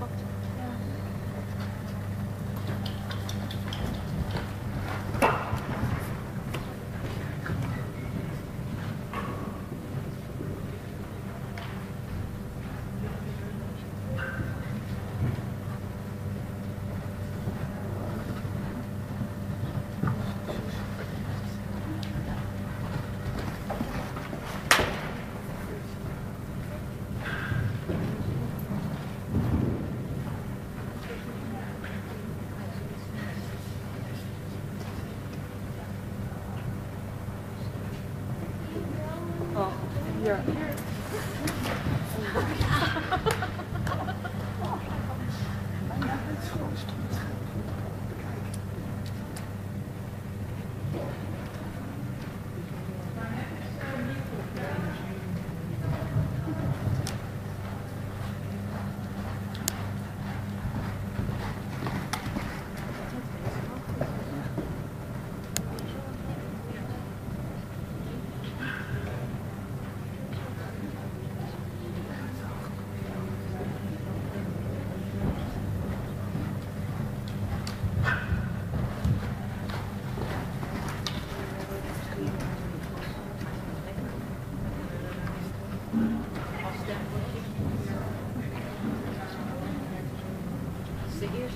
빡쳐. Eerste seguir.